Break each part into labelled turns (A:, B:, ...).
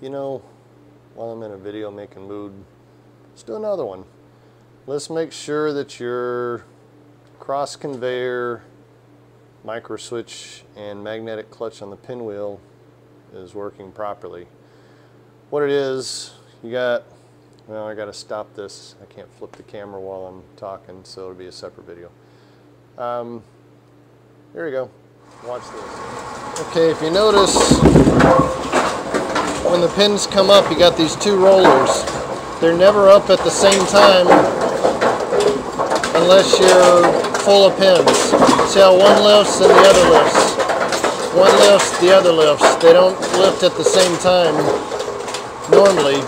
A: you know, while I'm in a video making mood, let's do another one. Let's make sure that your cross conveyor, micro switch, and magnetic clutch on the pinwheel is working properly. What it is, you got, well I got to stop this. I can't flip the camera while I'm talking, so it'll be a separate video. Um, here we go. Watch this. Okay, if you notice, when the pins come up, you got these two rollers. They're never up at the same time unless you're full of pins. See how one lifts and the other lifts. One lifts, the other lifts. They don't lift at the same time normally.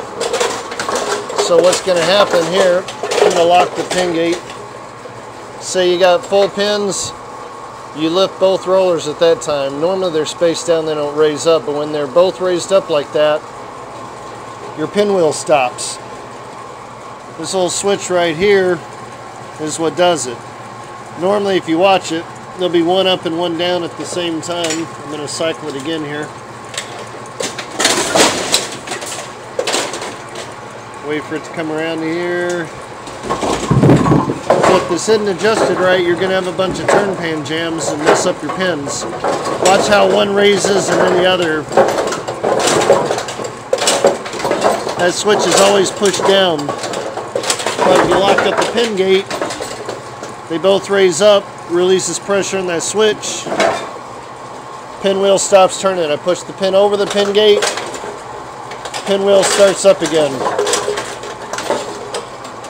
A: So what's going to happen here, I'm going to lock the pin gate. Say you got full pins, you lift both rollers at that time. Normally they're spaced down, they don't raise up, but when they're both raised up like that, your pinwheel stops. This little switch right here is what does it. Normally if you watch it, there'll be one up and one down at the same time. I'm going to cycle it again here. Wait for it to come around here. So if this isn't adjusted right, you're going to have a bunch of turn pan jams and mess up your pins. Watch how one raises and then the other. That switch is always pushed down. But if you lock up the pin gate, they both raise up, releases pressure on that switch. Pinwheel stops turning. I push the pin over the pin gate. Pinwheel starts up again.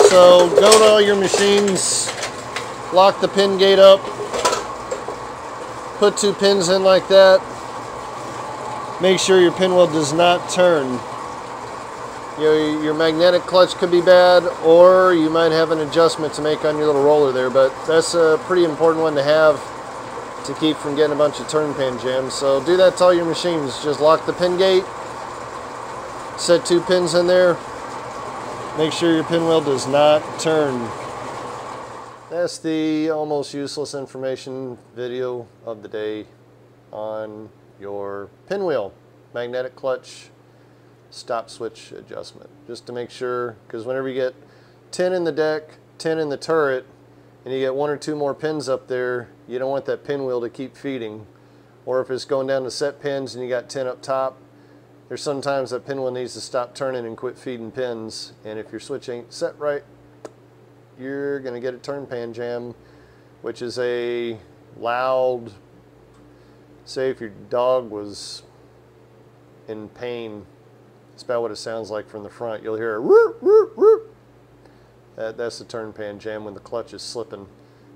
A: So go to all your machines, lock the pin gate up, put two pins in like that. Make sure your pinwheel does not turn. Your, your magnetic clutch could be bad or you might have an adjustment to make on your little roller there, but that's a pretty important one to have to keep from getting a bunch of turn pan jams. So do that to all your machines. Just lock the pin gate, set two pins in there, Make sure your pinwheel does not turn. That's the almost useless information video of the day on your pinwheel, magnetic clutch, stop switch adjustment. Just to make sure, because whenever you get 10 in the deck, 10 in the turret, and you get one or two more pins up there, you don't want that pinwheel to keep feeding. Or if it's going down to set pins and you got 10 up top, there's sometimes that pinwheel needs to stop turning and quit feeding pins. And if your switch ain't set right, you're going to get a turn pan jam, which is a loud, say if your dog was in pain, it's about what it sounds like from the front. You'll hear a whoop, whoop. That, that's the turn pan jam when the clutch is slipping.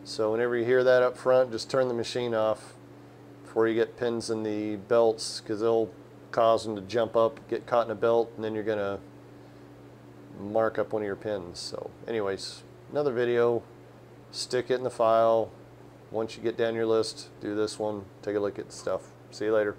A: So whenever you hear that up front, just turn the machine off before you get pins in the belts because they'll cause them to jump up, get caught in a belt, and then you're going to mark up one of your pins. So anyways, another video, stick it in the file. Once you get down your list, do this one, take a look at stuff. See you later.